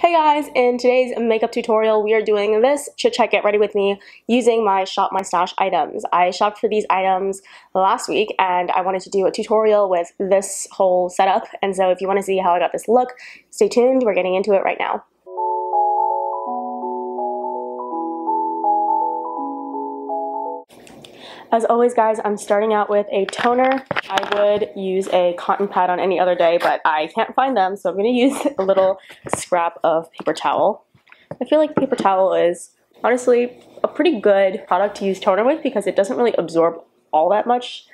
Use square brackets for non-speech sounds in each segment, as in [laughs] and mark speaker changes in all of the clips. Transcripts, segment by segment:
Speaker 1: Hey guys, in today's makeup tutorial we are doing this chit chat get ready with me using my shop my stash items. I shopped for these items last week and I wanted to do a tutorial with this whole setup and so if you want to see how I got this look, stay tuned, we're getting into it right now. As always guys, I'm starting out with a toner. I would use a cotton pad on any other day, but I can't find them, so I'm going [laughs] to use a little scrap of paper towel. I feel like paper towel is honestly a pretty good product to use toner with because it doesn't really absorb all that much.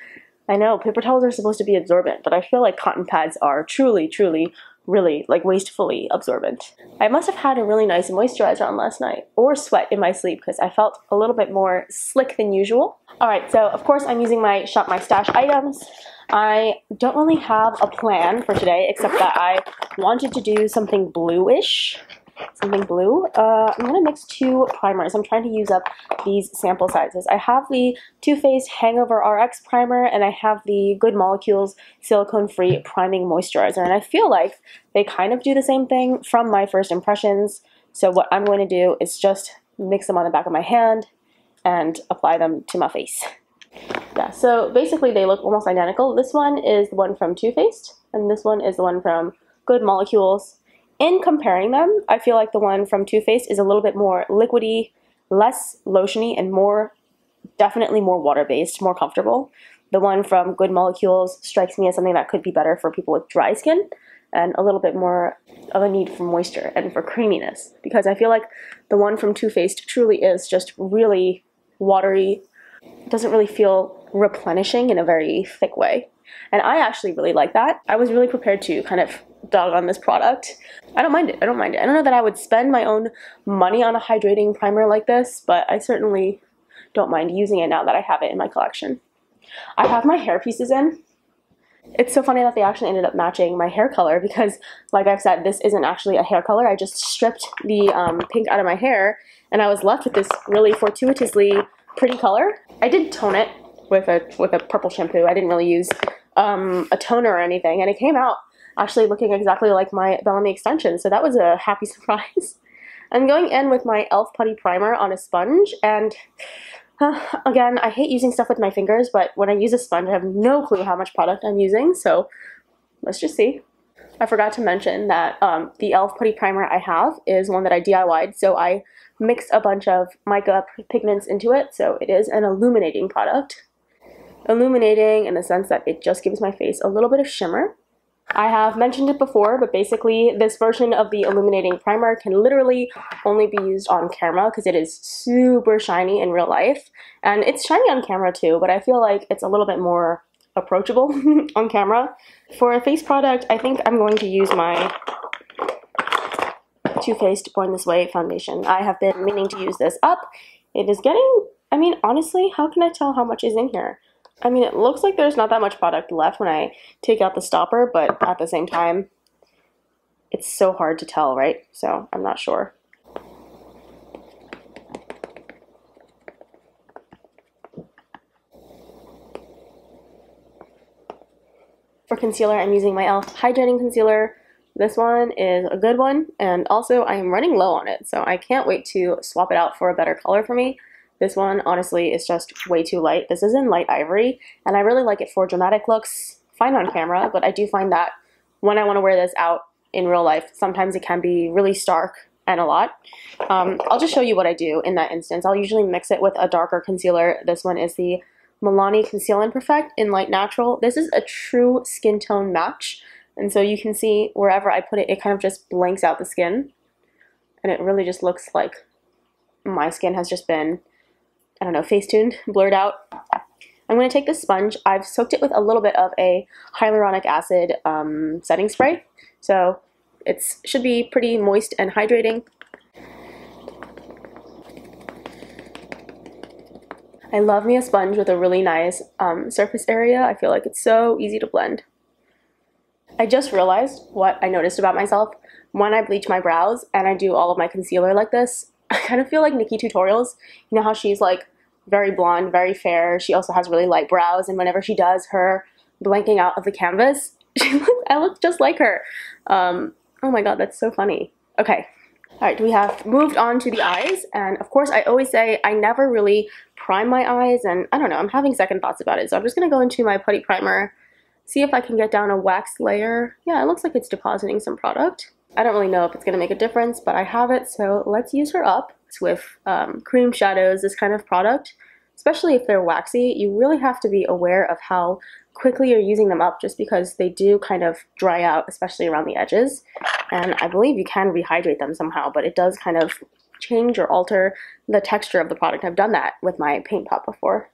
Speaker 1: I know paper towels are supposed to be absorbent, but I feel like cotton pads are truly, truly really like wastefully absorbent. I must have had a really nice moisturizer on last night or sweat in my sleep because I felt a little bit more slick than usual. Alright, so of course I'm using my Shop My Stash items. I don't really have a plan for today except that I wanted to do something bluish something blue. Uh, I'm going to mix two primers. I'm trying to use up these sample sizes. I have the Too Faced Hangover RX primer and I have the Good Molecules Silicone Free Priming Moisturizer. And I feel like they kind of do the same thing from my first impressions. So what I'm going to do is just mix them on the back of my hand and apply them to my face. Yeah, so basically they look almost identical. This one is the one from Too Faced, and this one is the one from Good Molecules in comparing them, I feel like the one from Too Faced is a little bit more liquidy, less lotiony, and more, definitely more water-based, more comfortable. The one from Good Molecules strikes me as something that could be better for people with dry skin and a little bit more of a need for moisture and for creaminess because I feel like the one from Too Faced truly is just really watery, doesn't really feel replenishing in a very thick way. And I actually really like that. I was really prepared to kind of dog on this product. I don't mind it. I don't mind it. I don't know that I would spend my own money on a hydrating primer like this, but I certainly don't mind using it now that I have it in my collection. I have my hair pieces in. It's so funny that they actually ended up matching my hair color because, like I've said, this isn't actually a hair color. I just stripped the um, pink out of my hair and I was left with this really fortuitously pretty color. I did tone it with a with a purple shampoo. I didn't really use um, a toner or anything, and it came out actually looking exactly like my Bellami extension, so that was a happy [laughs] surprise. I'm going in with my e.l.f. Putty Primer on a sponge, and uh, [sighs] again, I hate using stuff with my fingers, but when I use a sponge, I have no clue how much product I'm using, so let's just see. I forgot to mention that um, the e.l.f. Putty Primer I have is one that I DIY'd, so I mixed a bunch of mica pigments into it, so it is an illuminating product. Illuminating in the sense that it just gives my face a little bit of shimmer, I have mentioned it before, but basically this version of the illuminating primer can literally only be used on camera because it is super shiny in real life. And it's shiny on camera too, but I feel like it's a little bit more approachable [laughs] on camera. For a face product, I think I'm going to use my Too Faced Born This Way foundation. I have been meaning to use this up. It is getting, I mean, honestly, how can I tell how much is in here? I mean, it looks like there's not that much product left when I take out the stopper, but at the same time, it's so hard to tell, right? So I'm not sure. For concealer, I'm using my e.l.f. Hydrating Concealer. This one is a good one, and also I am running low on it, so I can't wait to swap it out for a better color for me. This one, honestly, is just way too light. This is in light ivory, and I really like it for dramatic looks. Fine on camera, but I do find that when I want to wear this out in real life, sometimes it can be really stark and a lot. Um, I'll just show you what I do in that instance. I'll usually mix it with a darker concealer. This one is the Milani Conceal and Perfect in Light Natural. This is a true skin tone match. And so you can see wherever I put it, it kind of just blanks out the skin. And it really just looks like my skin has just been I don't know, Facetuned, blurred out. I'm going to take this sponge. I've soaked it with a little bit of a hyaluronic acid um, setting spray. So it should be pretty moist and hydrating. I love me a sponge with a really nice um, surface area. I feel like it's so easy to blend. I just realized what I noticed about myself when I bleach my brows and I do all of my concealer like this. I kind of feel like NikkieTutorials. You know how she's like very blonde, very fair. She also has really light brows, and whenever she does her blanking out of the canvas, [laughs] I look just like her. Um, oh my god, that's so funny. Okay, all right, we have moved on to the eyes, and of course, I always say I never really prime my eyes, and I don't know, I'm having second thoughts about it, so I'm just gonna go into my putty primer, see if I can get down a wax layer. Yeah, it looks like it's depositing some product. I don't really know if it's gonna make a difference, but I have it, so let's use her up with um, cream shadows, this kind of product especially if they're waxy, you really have to be aware of how quickly you're using them up just because they do kind of dry out, especially around the edges. And I believe you can rehydrate them somehow, but it does kind of change or alter the texture of the product. I've done that with my paint pot before.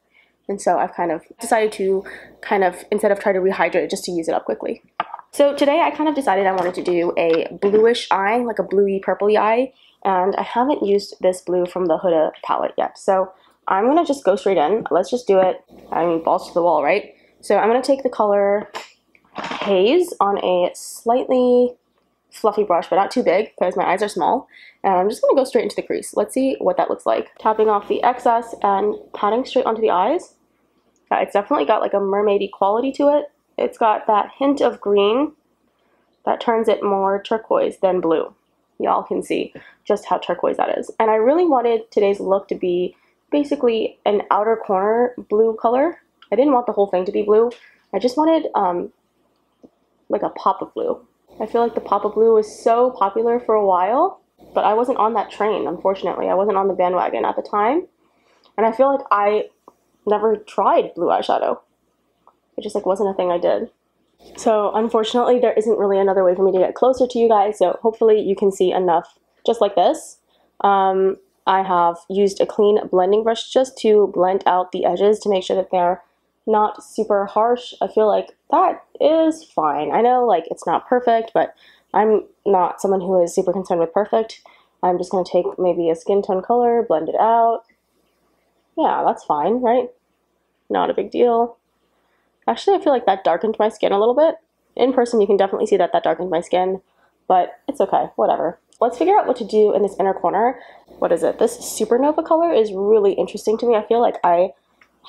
Speaker 1: And so I've kind of decided to kind of, instead of try to rehydrate just to use it up quickly. So today I kind of decided I wanted to do a bluish eye, like a bluey purpley eye. And I haven't used this blue from the Huda palette yet. So I'm going to just go straight in. Let's just do it. I mean, balls to the wall, right? So I'm going to take the color Haze on a slightly fluffy brush, but not too big because my eyes are small. And I'm just going to go straight into the crease. Let's see what that looks like. Tapping off the excess and patting straight onto the eyes. Yeah, it's definitely got like a mermaidy quality to it. It's got that hint of green that turns it more turquoise than blue. Y'all can see just how turquoise that is. And I really wanted today's look to be basically an outer corner blue color. I didn't want the whole thing to be blue. I just wanted um, like a pop of blue. I feel like the pop of blue was so popular for a while, but I wasn't on that train, unfortunately. I wasn't on the bandwagon at the time. And I feel like I never tried blue eyeshadow. It just like wasn't a thing I did. So unfortunately, there isn't really another way for me to get closer to you guys. So hopefully you can see enough just like this. Um, I have used a clean blending brush just to blend out the edges to make sure that they're not super harsh. I feel like that is fine. I know like it's not perfect, but I'm not someone who is super concerned with perfect. I'm just going to take maybe a skin tone color, blend it out. Yeah, that's fine, right? Not a big deal. Actually, I feel like that darkened my skin a little bit. In person, you can definitely see that that darkened my skin, but it's okay, whatever. Let's figure out what to do in this inner corner. What is it? This supernova color is really interesting to me. I feel like I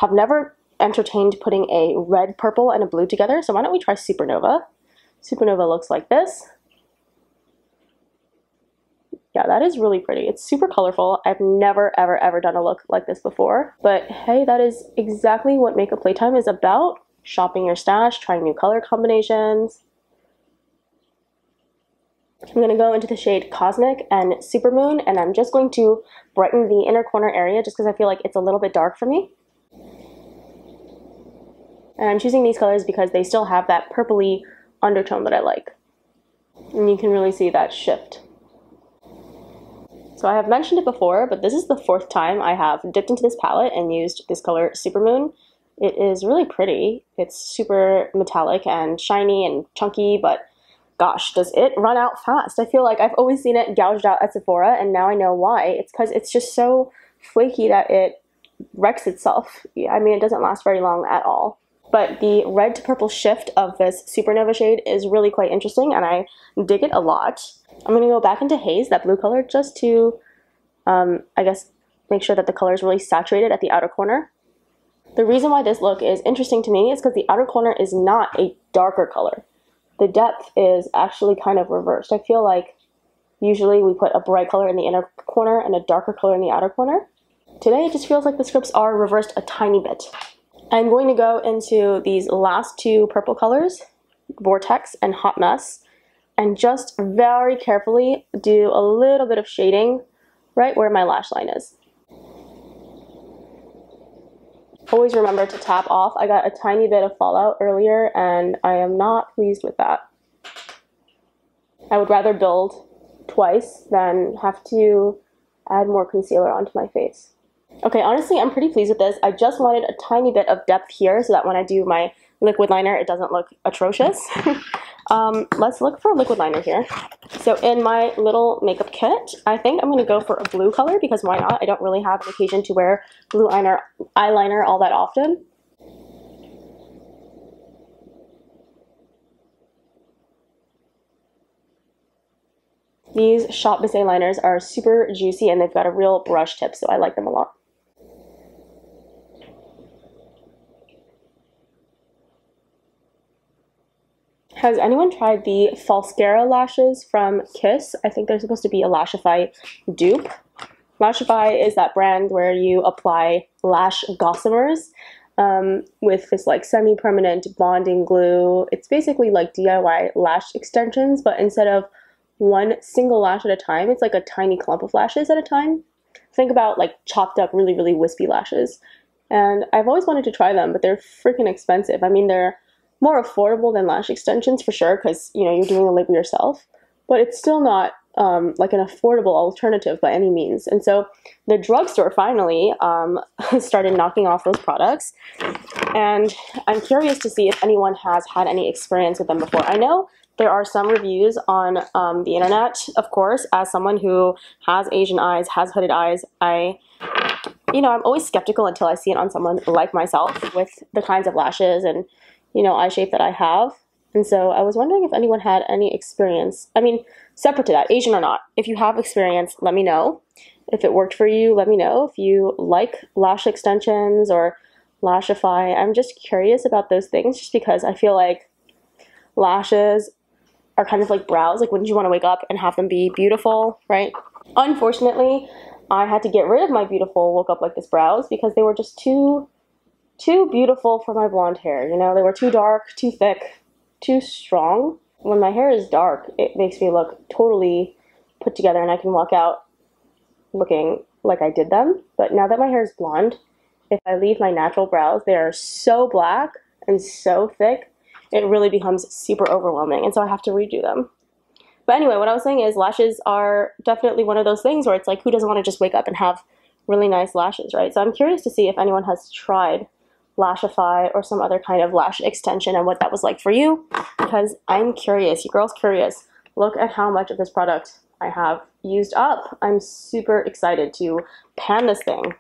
Speaker 1: have never entertained putting a red, purple, and a blue together. So why don't we try supernova? Supernova looks like this. Yeah, that is really pretty. It's super colorful. I've never, ever, ever done a look like this before. But hey, that is exactly what Makeup Playtime is about. Shopping your stash, trying new color combinations. I'm going to go into the shade Cosmic and Supermoon, and I'm just going to brighten the inner corner area just because I feel like it's a little bit dark for me. And I'm choosing these colors because they still have that purpley undertone that I like. And you can really see that shift. So I have mentioned it before, but this is the fourth time I have dipped into this palette and used this color Supermoon. It is really pretty. It's super metallic and shiny and chunky, but gosh, does it run out fast? I feel like I've always seen it gouged out at Sephora, and now I know why. It's because it's just so flaky that it wrecks itself. I mean, it doesn't last very long at all. But the red to purple shift of this Supernova shade is really quite interesting, and I dig it a lot. I'm going to go back into Haze, that blue color, just to, um, I guess, make sure that the color is really saturated at the outer corner. The reason why this look is interesting to me is because the outer corner is not a darker color the depth is actually kind of reversed. I feel like usually we put a bright color in the inner corner and a darker color in the outer corner. Today it just feels like the scripts are reversed a tiny bit. I'm going to go into these last two purple colors, Vortex and Hot Mess, and just very carefully do a little bit of shading right where my lash line is. Always remember to tap off. I got a tiny bit of fallout earlier and I am not pleased with that. I would rather build twice than have to add more concealer onto my face. Okay, honestly, I'm pretty pleased with this. I just wanted a tiny bit of depth here so that when I do my liquid liner, it doesn't look atrocious. [laughs] Um, let's look for a liquid liner here. So in my little makeup kit, I think I'm going to go for a blue color because why not? I don't really have an occasion to wear blue eyeliner, eyeliner all that often. These Shop Bissé liners are super juicy and they've got a real brush tip, so I like them a lot. Has anyone tried the Falscara lashes from Kiss? I think they're supposed to be a Lashify dupe. Lashify is that brand where you apply lash gossamers um, with this like semi-permanent bonding glue. It's basically like DIY lash extensions, but instead of one single lash at a time, it's like a tiny clump of lashes at a time. Think about like chopped up, really, really wispy lashes. And I've always wanted to try them, but they're freaking expensive. I mean, they're more affordable than lash extensions for sure, because you know you're doing the labor yourself. But it's still not um, like an affordable alternative by any means. And so the drugstore finally um, [laughs] started knocking off those products. And I'm curious to see if anyone has had any experience with them before. I know there are some reviews on um, the internet, of course, as someone who has Asian eyes, has hooded eyes, I, you know, I'm always skeptical until I see it on someone like myself with the kinds of lashes and, you know, eye shape that I have. And so I was wondering if anyone had any experience. I mean, separate to that, Asian or not, if you have experience, let me know. If it worked for you, let me know. If you like lash extensions or Lashify, I'm just curious about those things just because I feel like lashes are kind of like brows. Like, wouldn't you want to wake up and have them be beautiful, right? Unfortunately, I had to get rid of my beautiful woke up like this brows because they were just too, too beautiful for my blonde hair. You know, they were too dark, too thick, too strong. When my hair is dark, it makes me look totally put together and I can walk out looking like I did them. But now that my hair is blonde, if I leave my natural brows, they are so black and so thick, it really becomes super overwhelming. And so I have to redo them. But anyway, what I was saying is lashes are definitely one of those things where it's like, who doesn't want to just wake up and have really nice lashes, right? So I'm curious to see if anyone has tried Lashify or some other kind of lash extension and what that was like for you because I'm curious. You girl's curious. Look at how much of this product I have used up. I'm super excited to pan this thing.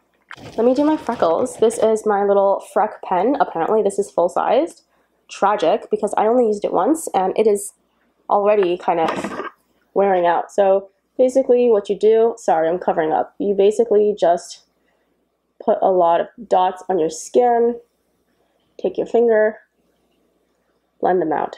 Speaker 1: Let me do my freckles. This is my little Freck pen. Apparently this is full-sized. Tragic because I only used it once and it is already kind of wearing out. So basically what you do, sorry I'm covering up, you basically just put a lot of dots on your skin. Take your finger, blend them out.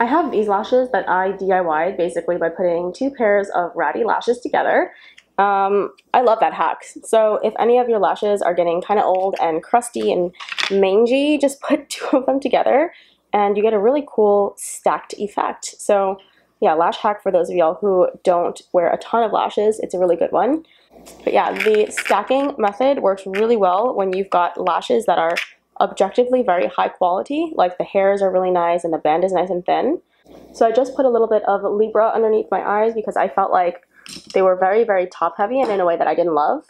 Speaker 1: I have these lashes that I DIYed basically by putting two pairs of ratty lashes together. Um, I love that hack. So if any of your lashes are getting kind of old and crusty and mangy, just [laughs] put two of them together and you get a really cool stacked effect. So yeah, lash hack for those of y'all who don't wear a ton of lashes. It's a really good one. But yeah, the stacking method works really well when you've got lashes that are objectively very high quality, like the hairs are really nice and the band is nice and thin. So I just put a little bit of Libra underneath my eyes because I felt like they were very, very top heavy and in a way that I didn't love.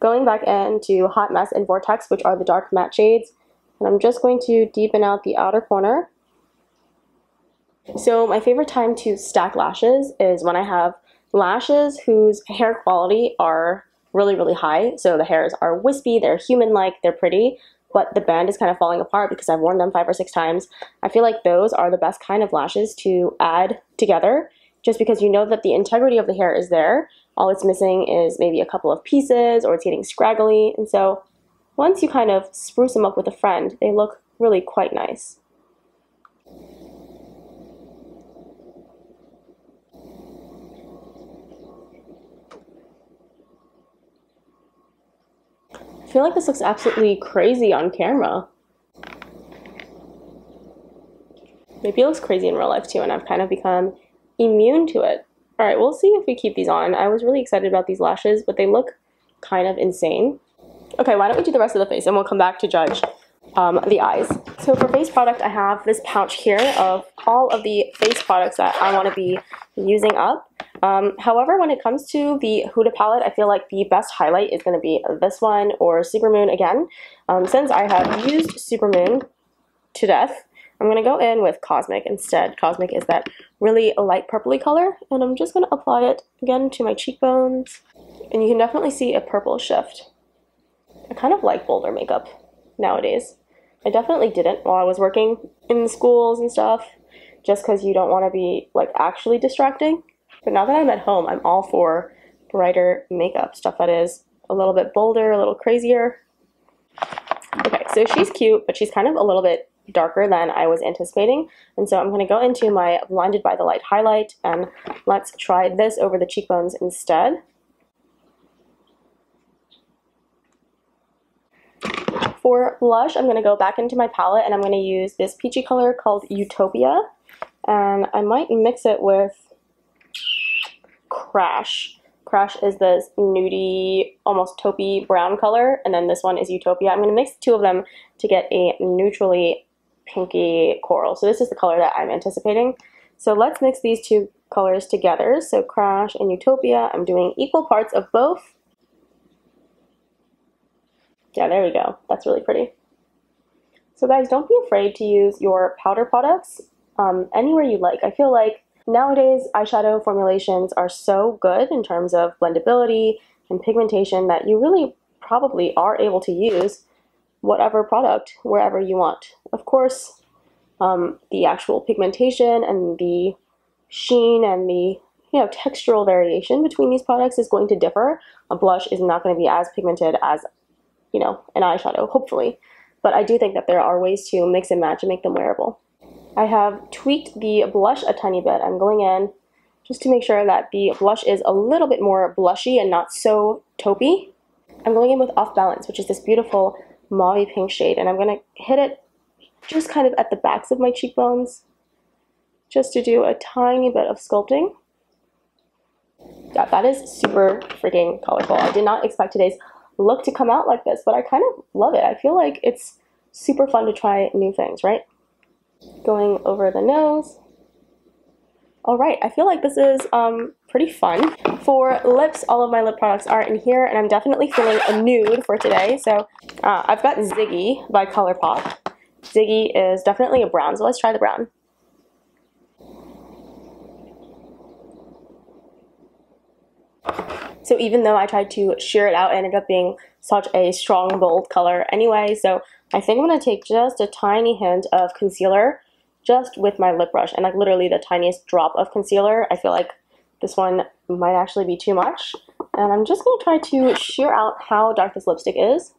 Speaker 1: Going back into Hot Mess and Vortex, which are the dark matte shades, and I'm just going to deepen out the outer corner so my favorite time to stack lashes is when I have lashes whose hair quality are really, really high. So the hairs are wispy, they're human-like, they're pretty, but the band is kind of falling apart because I've worn them five or six times. I feel like those are the best kind of lashes to add together just because you know that the integrity of the hair is there. All it's missing is maybe a couple of pieces or it's getting scraggly. And so once you kind of spruce them up with a friend, they look really quite nice. Feel like this looks absolutely crazy on camera. Maybe it looks crazy in real life too, and I've kind of become immune to it. All right, we'll see if we keep these on. I was really excited about these lashes, but they look kind of insane. Okay, why don't we do the rest of the face and we'll come back to judge um, the eyes. So for face product, I have this pouch here of all of the face products that I want to be using up. Um, however, when it comes to the Huda palette, I feel like the best highlight is going to be this one or Supermoon again. Um, since I have used Supermoon to death, I'm going to go in with Cosmic instead. Cosmic is that really light purpley color, and I'm just going to apply it again to my cheekbones. And you can definitely see a purple shift. I kind of like bolder makeup nowadays. I definitely didn't while I was working in schools and stuff, just because you don't want to be like actually distracting. But now that I'm at home, I'm all for brighter makeup, stuff that is a little bit bolder, a little crazier. Okay, So she's cute, but she's kind of a little bit darker than I was anticipating. And so I'm going to go into my Blinded by the Light highlight and let's try this over the cheekbones instead. For blush, I'm going to go back into my palette and I'm going to use this peachy color called Utopia. And I might mix it with Crash. Crash is this nudie, almost taupey brown color, and then this one is Utopia. I'm going to mix two of them to get a neutrally pinky coral. So this is the color that I'm anticipating. So let's mix these two colors together. So Crash and Utopia, I'm doing equal parts of both. Yeah, there we go. That's really pretty. So guys, don't be afraid to use your powder products um, anywhere you like. I feel like nowadays eyeshadow formulations are so good in terms of blendability and pigmentation that you really probably are able to use whatever product wherever you want. Of course, um, the actual pigmentation and the sheen and the you know textural variation between these products is going to differ. A blush is not going to be as pigmented as you know, an eyeshadow, hopefully. But I do think that there are ways to mix and match and make them wearable. I have tweaked the blush a tiny bit. I'm going in just to make sure that the blush is a little bit more blushy and not so taupey. I'm going in with Off Balance, which is this beautiful mauve pink shade, and I'm going to hit it just kind of at the backs of my cheekbones just to do a tiny bit of sculpting. Yeah, that is super freaking colorful. I did not expect today's look to come out like this, but I kind of love it. I feel like it's super fun to try new things, right? Going over the nose. All right, I feel like this is um, pretty fun. For lips, all of my lip products are in here, and I'm definitely feeling a nude for today. So uh, I've got Ziggy by ColourPop. Ziggy is definitely a brown, so let's try the brown. So even though I tried to sheer it out, it ended up being such a strong, bold color anyway. So I think I'm going to take just a tiny hint of concealer just with my lip brush and like literally the tiniest drop of concealer. I feel like this one might actually be too much. And I'm just going to try to sheer out how dark this lipstick is.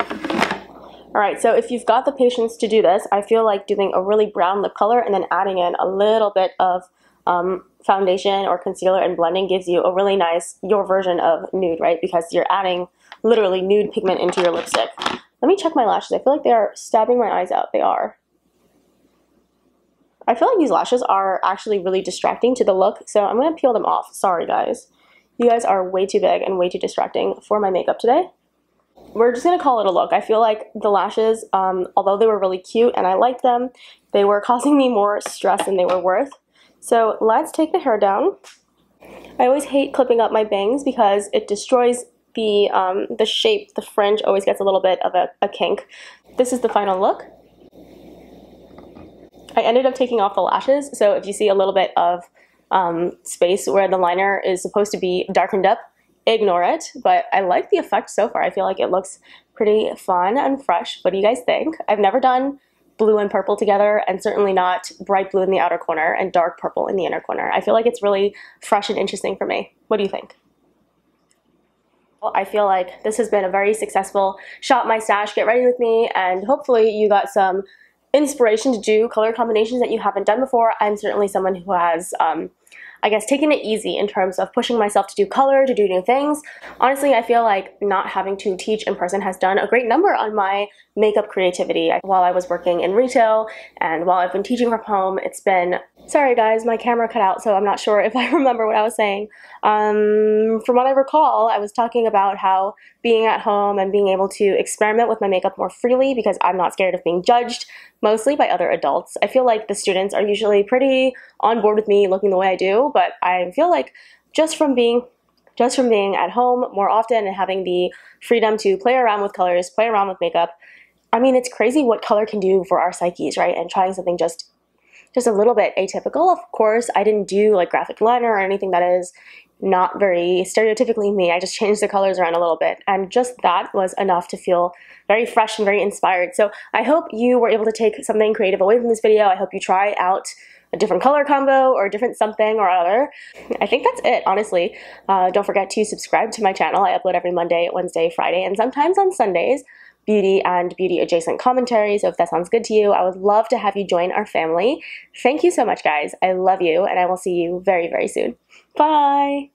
Speaker 1: Alright, so if you've got the patience to do this, I feel like doing a really brown lip color and then adding in a little bit of um, foundation or concealer and blending gives you a really nice, your version of nude, right? Because you're adding literally nude pigment into your lipstick. Let me check my lashes. I feel like they are stabbing my eyes out. They are. I feel like these lashes are actually really distracting to the look, so I'm going to peel them off. Sorry, guys. You guys are way too big and way too distracting for my makeup today. We're just going to call it a look. I feel like the lashes, um, although they were really cute and I liked them, they were [laughs] causing me more stress than they were worth. So let's take the hair down. I always hate clipping up my bangs because it destroys the, um, the shape. The fringe always gets a little bit of a, a kink. This is the final look. I ended up taking off the lashes, so if you see a little bit of um, space where the liner is supposed to be darkened up, ignore it. But I like the effect so far. I feel like it looks pretty fun and fresh. What do you guys think? I've never done blue and purple together and certainly not bright blue in the outer corner and dark purple in the inner corner. I feel like it's really fresh and interesting for me. What do you think? I feel like this has been a very successful Shop My Stash Get Ready With Me and hopefully you got some inspiration to do color combinations that you haven't done before. I'm certainly someone who has um, I guess, taking it easy in terms of pushing myself to do color, to do new things. Honestly, I feel like not having to teach in person has done a great number on my makeup creativity. While I was working in retail and while I've been teaching from home, it's been Sorry guys, my camera cut out, so I'm not sure [laughs] if I remember what I was saying. Um, from what I recall, I was talking about how being at home and being able to experiment with my makeup more freely because I'm not scared of being judged, mostly by other adults. I feel like the students are usually pretty on board with me looking the way I do, but I feel like just from being just from being at home more often and having the freedom to play around with colors, play around with makeup, I mean, it's crazy what color can do for our psyches, right? And trying something just just a little bit atypical. Of course, I didn't do like graphic liner or anything that is not very stereotypically me. I just changed the colors around a little bit. And just that was enough to feel very fresh and very inspired. So I hope you were able to take something creative away from this video. I hope you try out a different color combo or a different something or other. I think that's it, honestly. Uh, don't forget to subscribe to my channel. I upload every Monday, Wednesday, Friday, and sometimes on Sundays beauty and beauty adjacent commentary. So if that sounds good to you, I would love to have you join our family. Thank you so much, guys. I love you, and I will see you very, very soon. Bye.